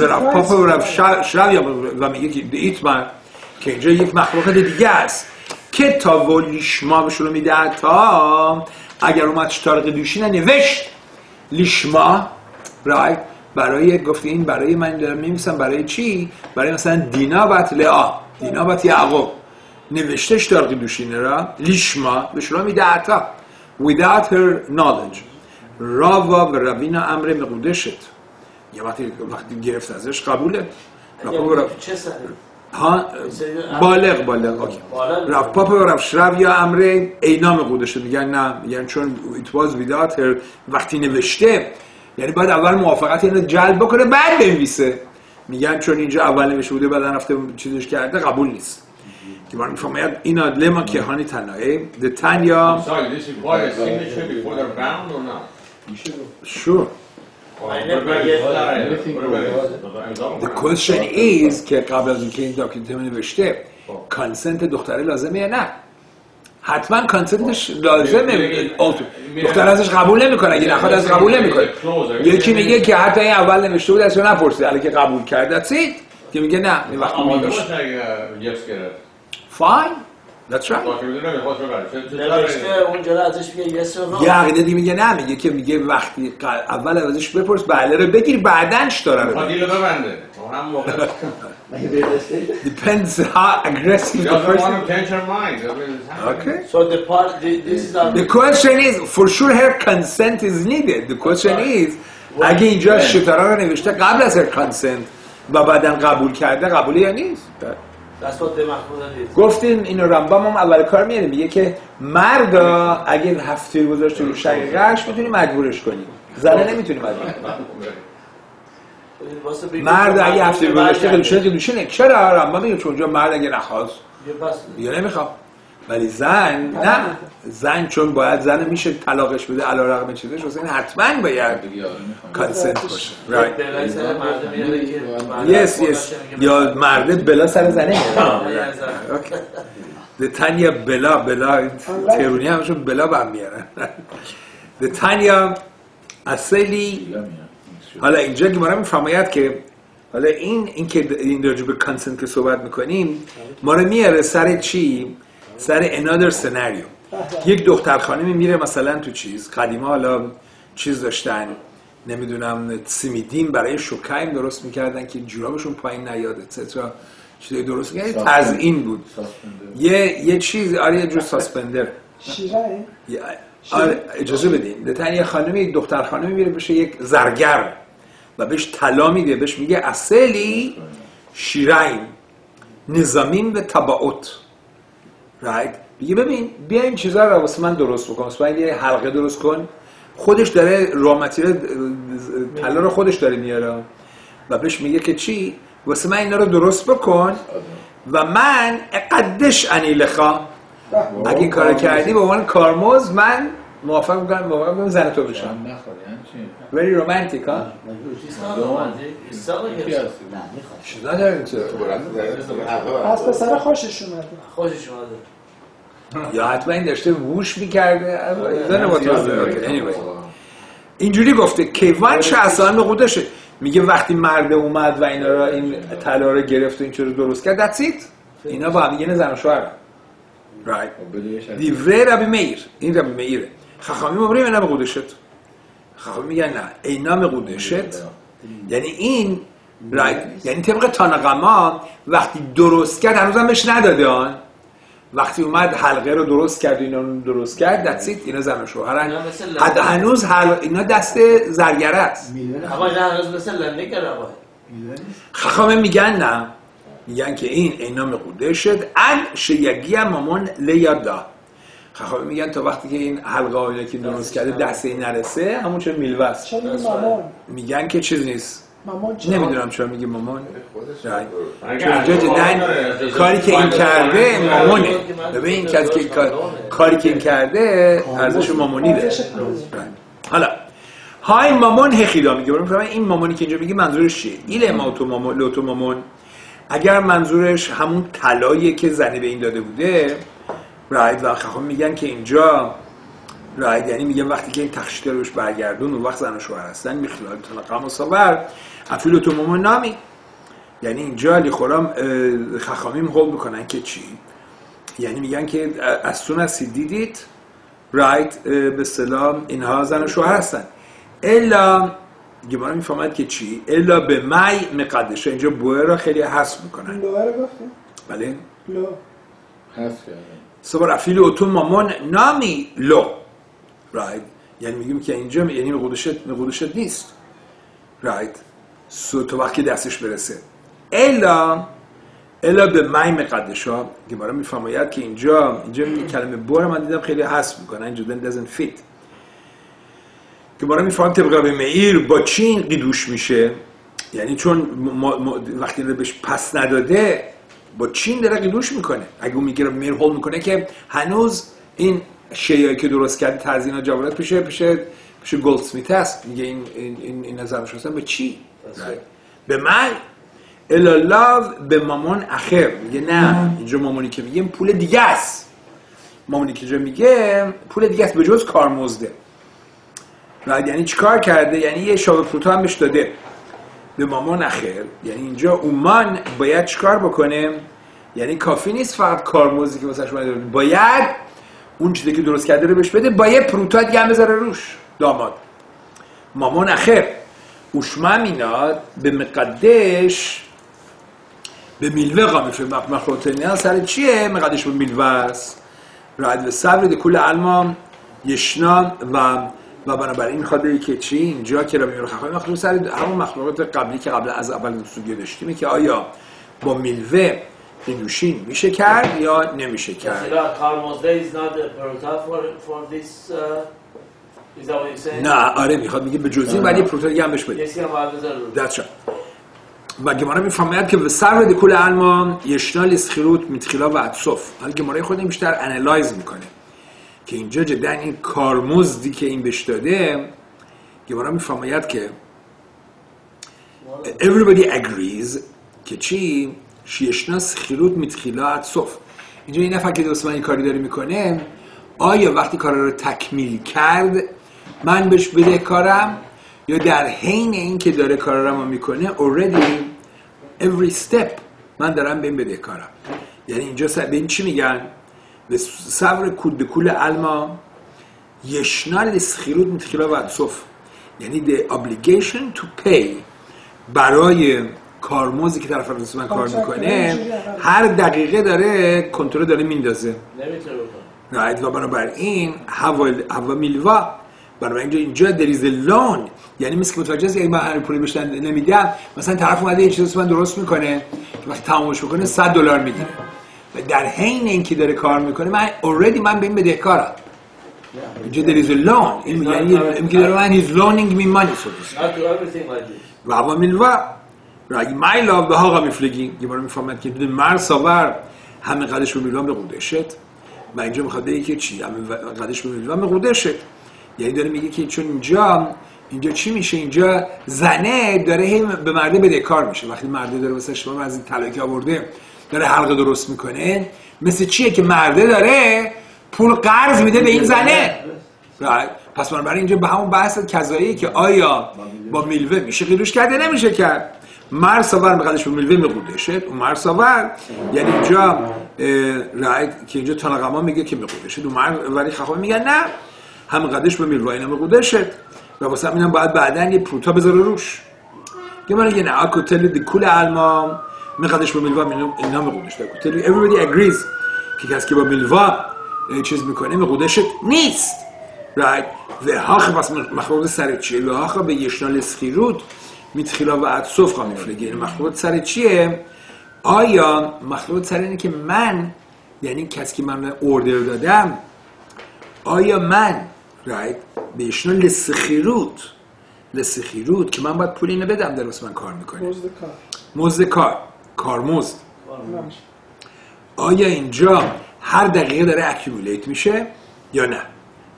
A: رف پاپا و رف شراوی و میگه که ایتمر که اینجا یک مخلوقات دیگه است. که تا ولیشما بهشون رو میده تا اگر اومد شتارق دوشینه نوشت لیشما رایت برای گفته این برای من دارم میمیسم برای چی؟ برای مثلا دینا بط لعا دینا بط یعقوب. نوشته شتارق دوشینه را. لیشما بهشون رو میده تا without her knowledge. راوا و روینا امر مقودشت یه وقتی وقتی گرفت ازش قبوله.
D: چه سری؟
A: ها بالغ بالغ اوکی. رفت پاپ رفت شرب یا امره اینام قودشه میگن نه میگن چون was without her وقتی نوشته. یعنی باید اول موافقت اینو جلب بکنه بعد بنویسه. میگن چون اینجا اول نوشته بوده بعد رفته چیزش کرده قبول نیست. که من می‌فهمم اینا לימא כהני תנאי דתניא
B: Sorry, this
A: The question is که قبل از اینکه این document نوشته consent دختره لازمه یا نه حتما consent ش لازمه دختر ازش قبول نمی‌کنه اگه نخواد از قبول نمی‌کنه یکی میگه که حتی این اول نوشته بود ازش نپرسید حالا که قبول کرد that's که میگه نه این وقتی
B: آماده
A: میگه
B: باش
A: that's right.
B: باشه می‌دونم می‌خواست ببره چه- چه-
D: نوشته اونجا ازش میگه yes or no.
A: یه عقیده دیگه میگه نه میگه که میگه وقتی اول ازش بپرس بله رو بگیر بعدنش داره رو بگیر.
B: ببنده. خب هم موقع.
A: depends how aggressive the person
B: change her mind. Happening.
A: okay.
D: So the part the- this is our
A: The question is, for sure her consent is needed. The question is, اگه اینجا شتارا رو نوشته قبل از her consent و بعدا قبول کرده قبولی یا نیست؟ گفتیم اینو رمبام هم اول کار میاره میگه که مردا اگه هفته گذاشته رو شقیقهش می‌تونی مجبورش کنی زنه نمی‌تونی مجبور کنی مرد
D: که
A: اگه هفته. گذاشته قدوشنه قدوشنه چرا رمبام میگه چون اونجا مرد اگه نخواست؟ یا نمی‌خوام. ولی زن نه. زن چون باید زن میشه طلاقش بده علا رقم چیزش این حتما باید. کانسنت باشه.
D: مرد که مرد خودش
A: yes
D: میگه
A: یا مرده بلا سر زنه. ده تنیا بلا بلا ترونی همشون بلا بهم میارن. ده تنیا اصلی. حالا اینجا گمارا میفرماید که حالا این این که این راجع به کانسنت که صحبت می‌کنیم ما رو میاره سر چی؟ سر انادر سناریو یک دختر خانمی میره مثلا تو چیز قدیما حالا چیز داشتن نمی‌دونم سیمیدین برای شوکایم درست می‌کردن که جورابشون پایین نیاد اتسترا چیزای درست می‌کردن. تزیین بود. یه یه چیز آره یه جور ساسپندر
E: شیرای
A: یه- آره اجازه بدین. دتن یه خانمی یک دختر خانمی میره بشه یک زرگر و بهش طلا میده. بهش میگه اصلی شیرین. نظامین و تباعت رایت میگه ببین بیا این چیزا رو واسه من درست بکن واسه من یه حلقه درست کن. خودش داره رامتیر طلا رو خودش داره میاره. و بهش میگه که چی؟ واسه من اینا رو درست بکن. و من اقدش انیلخا اگه این کارو کردی به عنوان کارمز من موافق می‌کنم موافق می‌کنم زن تو بشم.
B: یعنی
A: very romantic ها؟ چیز نداریم تو؟
E: از پسر خوشش اومده.
D: خوشش اومده.
A: یا حتما این داشته ووش می‌کرده. اینجوری گفته کیوان چه اصلا به قودشه میگه وقتی مرد اومد و اینا رو این طلا رو گرفت و این رو درست کرد that's it. اینا با هم دیگه زن و شوهر right. دیوره ربی میر این ربی میره خخامی اینا به قودشت خخامی میگن نه اینا به قودشت یعنی این رایت یعنی طبق تانقما وقتی درست کرد هنوزم بهش نداده آن. وقتی اومد حلقه رو درست کرد اینا رو درست کرد دستید اینا زن و شوهرن حد هنوز حل... اینا دست زرگره است.
D: آقا هنوز مثل.
A: خخامه میگن نه. میگن که این اینا مقوده شد. ان شیگی مامان لیادا خخامه میگن تا وقتی که این حلقه هایی که درست کرده دسته این نرسه همون چه
E: مامان؟
A: میگن که چیز نیست.
E: مامان
A: نمی‌دونم چرا میگه مامان. چون کاری که این کرده مامانه ببین این کسی که کار- کاری که این کرده ارزش مامانی داره. Right. حالا های مامان هخیدا میگه. فهمم این مامانی که اینجا میگه منظورش چیه؟ ایل ماتو مامان لوتو مامان اگر منظورش همون طلاییه که زنه به این داده بوده راید و خواهم میگن که اینجا راید یعنی میگن وقتی که این تخشیت روش برگردون اون وقت زن و شوهر هستن میخلال طلاق مساور افیل تو مامان نامی. یعنی اینجا لیخورام خخامیم هول می‌کنن که چی؟ یعنی میگن که از سون از دیدید رایت به سلام اینها زن و شوهر هستن. الا گمارا می‌فهمد که چی؟ الا به می مقدشه اینجا بوه را خیلی حسب می‌کنن.
E: لوه رو گفتیم.
A: بله.
E: لو.
B: کردم
A: سوار افیل اوتو مامان نامی. لو. رایت. یعنی میگیم که اینجا یعنی مقودشت نیست. رایت. تو وقتی دستش برسه. الا الا به می مقدش ها گمارا میفرماید که اینجا اینجا کلمه بور من دیدم خیلی حذف می‌کنه. اینجا doesn't fit. گمارا میفرماید طبقه به معیر با چین قیدوش میشه؟ یعنی چون ما- ما- وقتی بهش پس نداده با چین داره قیدوش می‌کنه؟ اگه اون می‌گیره میر هول می‌کنه که هنوز این شیایی که درست کرده تزیین جوالات پیشه پیشه پیشه گلدسمیت هست میگه این این این, این نظر شدن به چی؟ به من؟ الالاو به مامان اخر. میگه نه اینجا مامانی که میگه پول دیگه است. مامانی که اینجا میگه پول دیگه است به جز کارمزده بعد یعنی چیکار کرده؟ یعنی یه شاب فروتا هم بهش داده. به مامان اخر. یعنی اینجا اومان باید چیکار بکنه؟ یعنی کافی نیست فقط کارمزدی که داره. باید اون چیزی که درست کرده رو بهش بده با یه پروتا دیگه هم بذاره روش. داماد مامان اخر اوشما میناد به مقدش به میلوه قامیفه مخلوطه سر چیه مقدش به میلوه است رعد و صبر کل علما یشنا و و بنابراین می‌خواد بگه که چی اینجا که ربی خواهی مخلوق سر همون مخلوقات قبلی که قبل از اول سوگیه داشتیم که آیا با میلوه قیدوشین میشه کرد یا نمیشه کرد نه آره می‌خواد میگه به جزی ولی پروتو دیگه هم بهش بده right. و گماره می‌فهمد که به سر کل علما یشنال اسخیروت میتخیلا و اتصف حالا گماره خود بیشتر انالایز می‌کنه. که اینجا جدا این کارمزدی که این بهش داده گماره می‌فهمد که everybody agrees که چی؟ شیشنا سخیروت میتخیلا اتصف اینجا این نفر که درست من این کاری داره می‌کنه آیا وقتی کار رو تکمیل کرد من بهش بده کارم یا در حین این که داره کار رو می‌کنه already every step من دارم به این بده کارم. یعنی اینجا س- به این چی میگن؟ به صبر کود به کل علما. یشنا لسخیروت متخیلا و اتصف یعنی the obligation to pay برای کارمزدی که طرف رئیس من کار می‌کنه. هر دقیقه داره کنترل داره میندازه.
D: نمی‌تونه بکنه.
A: و بنابراین هوا هوا میلوا بنابراین اینجا اینجا a loan یعنی مثل که متوجه اگه من هر پولی بهش نمیدم مثلا طرف اومده یه چیزی من درست می‌کنه که وقتی تمامش بکنه 100 دلار می‌گیره. و در حین اینکه داره کار می‌کنه من already من به این بدهکارم. اینجا a loan این یعنی این که داره من.
D: Not to everything like this.
A: و هوا میلوا رای مایلا به ها میفلگی یه بار می‌فهمد که بدون مر ساور همه قدش به میلوا به قودشت و اینجا می‌خواد بگه که چی؟ همه قدش به میلوا به قودشت یعنی داره میگه که چون اینجا اینجا چی میشه؟ اینجا زنه داره هی به مرده بدهکار میشه. وقتی مرده داره واسه شما از این طلایی که آورده داره حلقه درست می‌کنه مثل چیه که مرده داره پول قرض میده به این زنه؟ Right. پس بنابراین اینجا به همون بحث کذایی که آیا با میلوه میشه قیلوش کرده نمیشه کرد؟ مرساور مقدش به میلوه میقوده شد؟ و مرساور. یعنی اینجا رایت که اینجا تنقما میگه که میقوده شد؟ و ولی خواهی میگن نه. هم قدش به اینا میقوده شد و واسه همین هم باید بعدا یه پروتا بذاره روش. که من یه نه اکوتل دی کول علما میقدش به میلوه اینا میقوده شد اکوتل everybody agrees که کسی که با میلوه اه، چیز می‌کنه میقوده شد نیست. Right. و هاخ پس مخلوق سر چیه؟ و هاخ به یشنال سخیروت میتخیلا و ادسوف خواهم میفلگه یعنی مخلوقات سر چیه؟ آیا مخلوقات سر اینه که من یعنی کسی که من اوردر دادم آیا من رایت بهشون لسخیروت لسخیروت که من باید پول اینو بدم در من کار می‌کنه
E: مزد کار
A: مزد کار کارمزد. آیا اینجا هر دقیقه داره اکیومیلیت میشه یا نه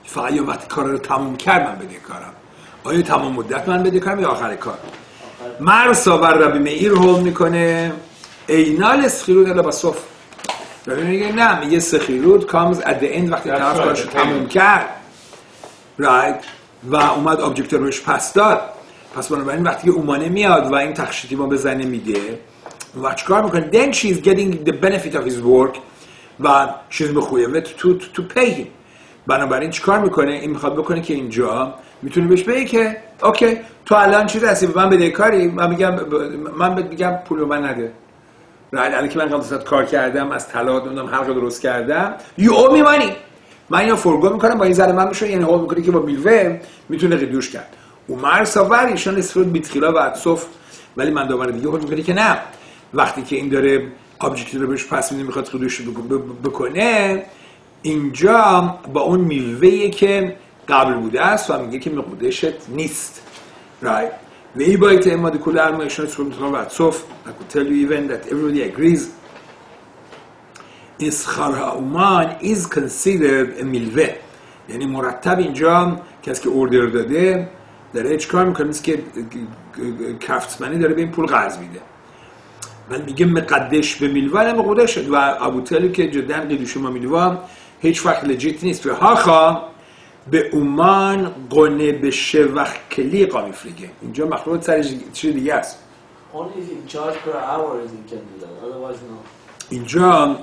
A: فقط یا وقتی کار رو تموم کرد من بده کارم آیا تمام مدت من بده کارم یا آخر کار مرسا بر ربی مئیر هول می‌کنه اینال سخیرود الا بصف ربی میگه نه میگه سخیرود کامز at the end وقتی طرف کارش رو تموم کرد Right و اومد object رو بهش پس داد. پس بنابراین وقتی که אומן ه میاد و این תכשיטی ما به زنه میده وقت چیکار می‌کنه؟ Then she's getting the benefit of his work و she's مخویبه to, to, to pay him. بنابراین چیکار می‌کنه؟ این می‌خواد بکنه که اینجا می‌تونه بهش بگه که okay تو الان چی هستی به من بده کاری؟ من میگم من بهت میگم پول من نده. الان که من قبل کار کردم از طلا نمی‌دونم حلقه درست کردم. You owe me money. من اینو فرگو می‌کنم با این زن من میشه یعنی هول می‌کنه که با میوه می‌تونه ریدوش کرد. و مرساور ایشان اسفرود بیتخیلا و ادسوف ولی من دوباره دیگه هول می‌کنه که نه. وقتی که این داره آبجکتی رو بهش پس میده می‌خواد ریدوش بکنه اینجا با اون میوه‌ای که قبل بوده است و میگه که مقودشت نیست. Right. maybe باید اماد کل ارمایشان سرم و could tell you even that everybody agrees اسخار اومان is considered a میلوه یعنی مرتب اینجا کسی که اوردر داده داره چیکار می‌کنه؟ مثل که کفتمنی داره به این پول قرض میده. ولی میگه مقدش به میلوه نه مقوده شد. و ابوتلی که جدا قیدوش ما میلوه هیچ وقت لجیت نیست. و هاخا به اومان قنه به شوخ کلیقا میفرگه اینجا مخلوق سر چیز دیگه است.
D: Only if you charge per hour is you can do that. Otherwise, no.
A: اینجا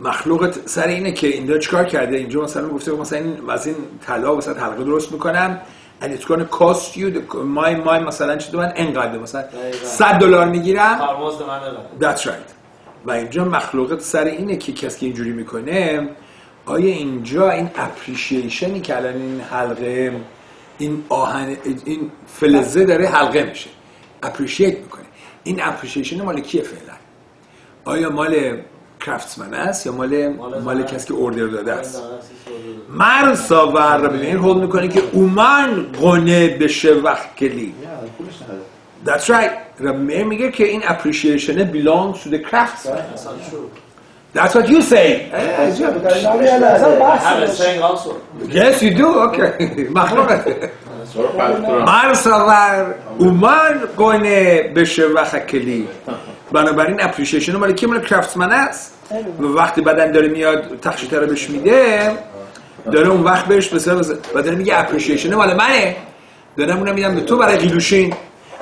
A: مخلوقت سر اینه که اینجا چیکار کرده؟ اینجا مثلا گفته مثلا این از این طلا واسه حلقه درست می‌کنم and it's gonna cost you the my my مثلا چی من انقدر مثلا
D: دقیقاً.
A: 100 دلار می‌گیرم. That's right. و اینجا مخلوقت سر اینه که کسی که اینجوری می‌کنه آیا اینجا این اپریشیشنی که الان این حلقه این آهن این فلزه داره حلقه میشه. appreciate می‌کنه. این appreciation مال کیه فعلا؟ آیا مال craftsman است یا مال
D: مال.
A: کسی که order داده است؟
D: آره، درسته.
A: מר סבר ببین هول می‌کنه که אומן
C: קונה בשבח כלי
A: That's right. رب میر میگه که این appreciation belongs to the craftsman.
D: That's
A: what you say. Yes you do? Okay. מחלוקת מר סבר אומן קונה בשבח כלי بنابراین appreciation مال کی مال craftsman است؟ و وقتی بدن داره میاد תכשיט ه رو بهش میده داره اون وقت بهش بسیار و داره میگه appreciation مال منه. دارم اونم میدم به تو برای קידושין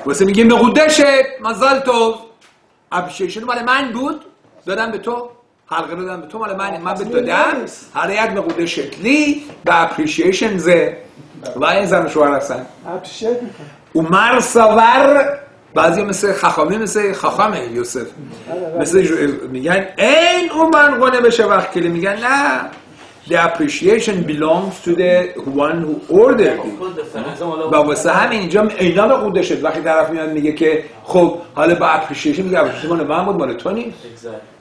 A: واسه میگه מקודשת מזל טוב. appreciation مال من بود. دادم به تو. حلقه رو دادم به تو مال من من به دادم. هر یک مقوده شکلی و اپریشیشن زه. و این زن شوهر هستن.
E: اپریشیت می‌کنه
A: بعضی مثل خخامی مثل خخام یوسف. مثل جو- میگن این او من قنه بشه وقت کلی میگن. نه. The appreciation belongs to the one who ordered it. و واسه همین اینجا اینا به قوده شد. وقتی طرف میاد میگه که خب حالا با اپریشیشن میگه اپریشیشن مال من بود مال تو نیست.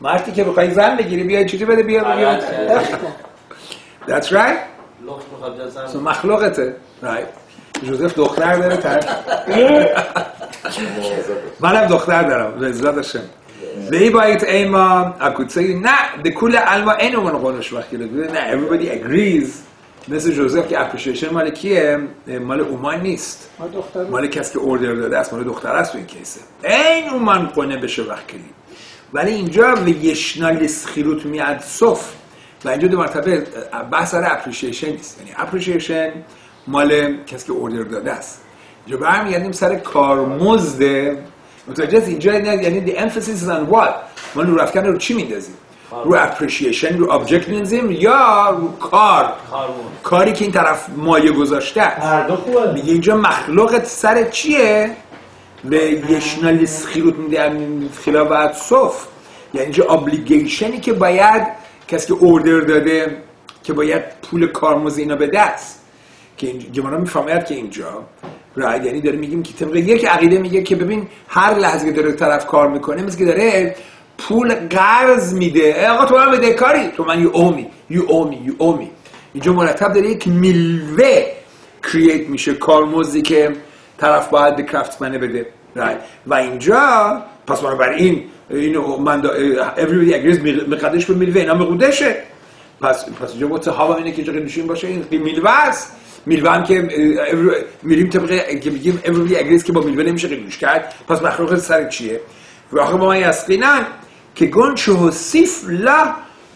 A: مردی که بخوای زن بگیری بیا چیزی بده بیا بیا. That's right. So مخلوقته. Right. جوزف دختر داره تر منم دختر دارم. به هاشم به باید ایما اکوتسه نه به کل علما این اون قانش وقتی نه everybody agrees. مثل جوزف که اپریشیشن مال کیه؟ مال اومان نیست. مال کسی که اوردر داده است مال دختر است تو این کیسه. این اومان قنه بشه وکیلی. ولی اینجا و ישנה לשכירות עד סוף. و اینجا دو مرتبه بحث سر appreciation نیست. یعنی appreciation مال کسی که order داده است. اینجا برمیگردیم سر کارمزد متوجه است؟ اینجا یعنی یعنی the emphasis is on what? ما رو رفتن رو چی میندازیم؟ رو appreciation رو object میندازیم یا رو کار. کاری که این طرف مایه گذاشته میگه اینجا מחלוקת سر چیه؟ به یشنا سخیروت میده خلافت صف. یعنی اینجا ابلیگیشنی که باید کسی که اوردر داده که باید پول کارمز اینا بده است که اینجا می‌فهمد که اینجا راید یعنی داره میگیم که طبق یک عقیده میگه که ببین هر لحظه که داره طرف کار می‌کنه مثل که داره پول قرض میده. آقا تو من بده کاری تو من یو اومی یو اومی یو اومی اینجا مرتب داره یک میلوه کرییت میشه کارمزدی که طرف باید به کرافتمنه بده. Right. و اینجا پس بنابراین اینو من دا everybody agrees مقدش به میلوه اینا مقودشه پس پس اینجا متحابم اینه که اینجا قدوشین باشه این میلوه است. میلوه هم که میریم طبق که میگیم everybody agrees که با میلوه نمیشه قدوش کرد. پس مخلوق سر چیه؟ و آخر با من یسقینن که گون هوسیف لا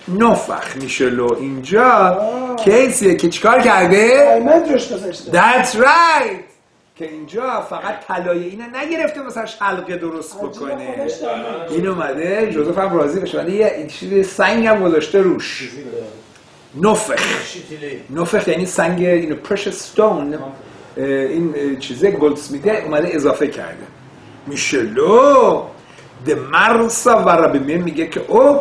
A: نفخ میشه لو. اینجا کیسیه که چیکار کرده؟ That's right. که اینجا فقط طلای اینو نگرفته مثلا حلقه درست بکنه. این اومده جوزف هم راضی بشه. ولی یه چیز سنگ هم گذاشته روش. نفخ. نفخ یعنی سنگ اینو precious stone. اه، این چیزه گلدسمیته اومده اضافه کرده. میشلو د مرسا و ربیمه میگه که او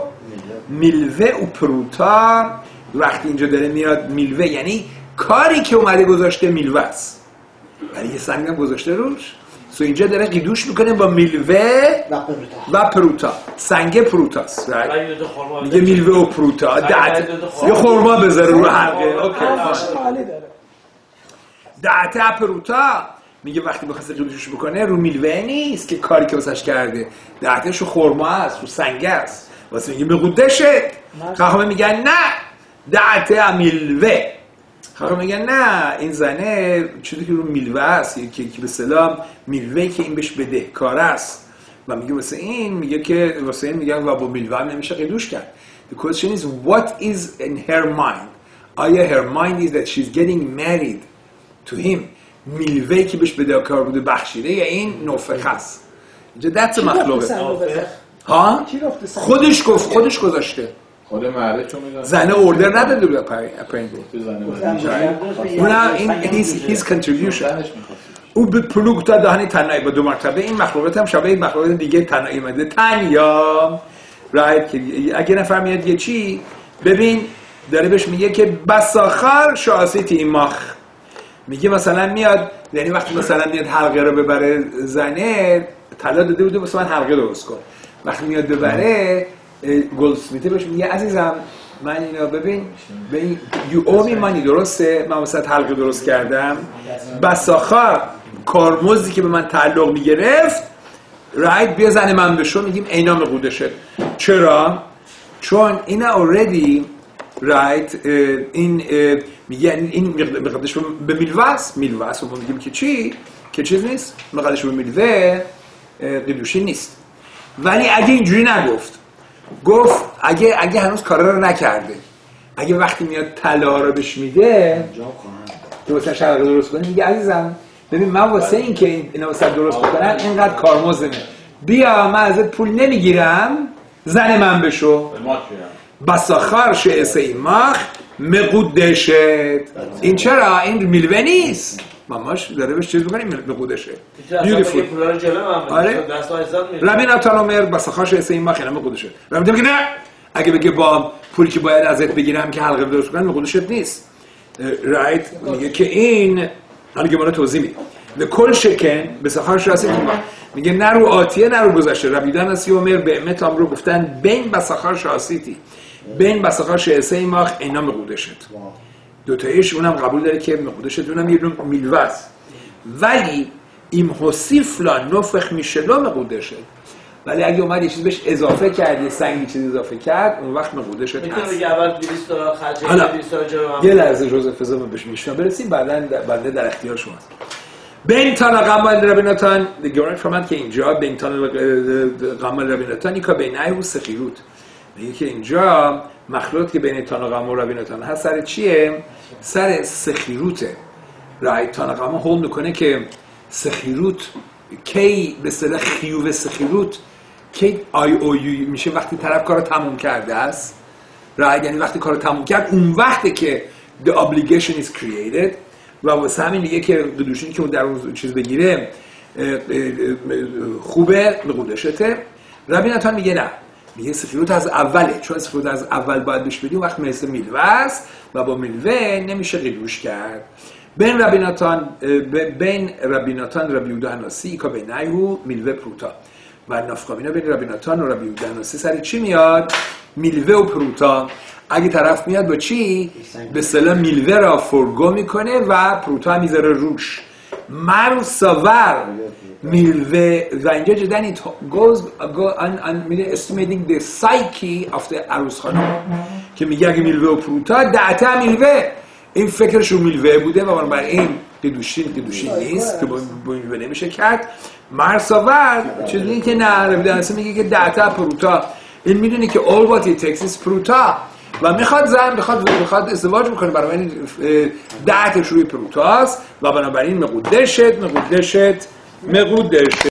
A: میلوه و پروتا وقتی اینجا داره میاد میلوه یعنی کاری که اومده گذاشته میلوه است. ولی یه سنگ هم گذاشته روش. سو اینجا داره قیدوش می‌کنه با میلوه و پروتا. سنگ پروتاست میگه میلوه و پروتا. دعت یه خورما بذاره رو حلقه دعته پروتا. میگه وقتی بخواسته قیدوشش بکنه رو میلوه نیست که کاری که واسش کرده. دعتش رو خورما است رو سنگ است. واسه میگه بقودشه خواهم میگن نه. دعته میلوه. خواهم میگن نه این زنه چیزی که رو میلوه است که که به سلام میلوه که این بهش بدهکار است. و میگه واسه این میگه که واسه این میگن و با میلوه هم نمیشه قیدوش کرد. The question is what is in her mind? آیا her mind is that she's getting married to him? میلوه که بهش بدهکار بوده بخشیده یا این نفخ است؟ اینجا دست
E: گفته
A: مخلوقه؟ ها؟ خودش گفت خودش گذاشته.
B: خود مرده چون
A: زنه اوردر نداده بود
B: مرده
A: اونم این
B: زنش می‌خواست
A: او به پلوک تا دهن تنهایی با دو مرتبه این مخلوقات هم شبیه مخلوقات دیگه تنهایی مده تنیا رایت که اگه نفر میاد یه چی ببین داره بهش میگه که بساخر شاسیت ایماخ میگه مثلا میاد یعنی وقتی مثلا میاد حلقه رو ببره زنه طلا داده بوده واسه من حلقه درست کن. وقتی میاد ببره گلدسمیته بهش میگه عزیزم من اینو ببین ببین یو اومی مانی درسته؟ من واسه حلقه درست کردم. بساخا کارمزدی که به من تعلق می‌گرفت رایت بیا زن من بشو میگیم اینا مقودشه چرا؟ چون اینا اوردی رایت این میگه این- این مقد- مقدش به میلوه است و میگیم که چی؟ که چیز نیست؟ مقدش به میلوه قیدوشی نیست. ولی اگه اینجوری نگفت گفت اگه اگه هنوز کارا رو نکرده. اگه وقتی میاد طلا رو بهش میده که واسه شرق درست کنه میگه عزیزم ببین من واسه این که این- اینا واسه درست بکنم اینقدر کارمزدمه بیا من ازت پول نمی‌گیرم زن من بشو. بساخر شعس ایماخ مقودشت این چرا؟ این میلوه نیست. ماماش داره بهش چیز می‌کنه مقودشه
D: بیوتیفول
A: Beautiful.
D: پولا رو جلو
A: آره.
D: بده دست های زد میره
A: ربین اتالومر بساخر شعس ایماخ اینا مقودشه ربین میگه نه. اگه بگه با پولی که باید ازت بگیرم که حلقه درست کنم مقودشت نیست. رایت میگه که این حالا که توضیح میده به کل شکن به سخار شاسی میگه نه رو آتیه نه رو گذشته. ربیدن از یومر به امت رو گفتن بین بسخار شاسیتی بین بسخار شعسه ایماخ اینا مقودشت دوتایش اونم قبول داره که مقودشت اونم یه نوع میلوه است ولی این حسیف لا نفخ میشلا مقودشت ولی اگه اومد یه چیز بهش اضافه کرد یه سنگی چیز اضافه کرد اون وقت مقودشت
D: می‌تونه
A: هست
D: بگه اول 200 دلار خرج
A: حالا.
D: 200 دلار جلو من
A: یه لحظه جوزف فضا بهش میشنم. برسیم بعدا بعدا در اختیار شماست بینتان قمال ربیناتان گورن فرمند که اینجا بینتان قمال ربیناتان که بین و سخیروت میگه که اینجا مخلوط که بین تان و قمال ربیناتان هست سر چیه؟ سر سخیروته رای تان قمال هول می‌کنه که سخیروت کی به اصطلاح خیوب سخیروت کی آی او یو میشه وقتی طرف کار تموم کرده است. رایت یعنی وقتی کارو تموم کرد اون وقته که the obligation is created. و واسه همین دیگه که قدوشینی که اون در اون چیز بگیره خوبه به قدشته ربینتان میگه نه. میگه سخیروت از اوله چون سخیروت از اول باید بهش بدی وقت مثل میلوه است و با میلوه نمیشه قیدوش کرد. بین ربیناتان بین ربیناتان ربی هناسی ایکا بینایهو میلوه پروتا. و نافکامینا بین ربیناتان و ربی هناسی سر چی میاد؟ میلوه و پروتا. اگه طرف میاد با چی؟ به اصطلاح میلوه را فرگو می‌کنه و پروتا می‌ذاره روش. مرساور میلوه و اینجا جدا it goes go on, on estimating the psyche عروس خانم که میگه اگه میلوه و پروتا دعته میلوه این فکرش رو میلوه بوده و بنابراین قدوشین قدوشین نیست که با میلوه نمیشه کرد. مرساور چیزی این که نه میگه که دعته پروتا. این می‌دونه که all what it takes is پروتا و می‌خواد زن می‌خواد می‌خواد ازدواج بکنه. برای این دعتش روی پروتاست و بنابراین مقودشت مقودشت مقودشت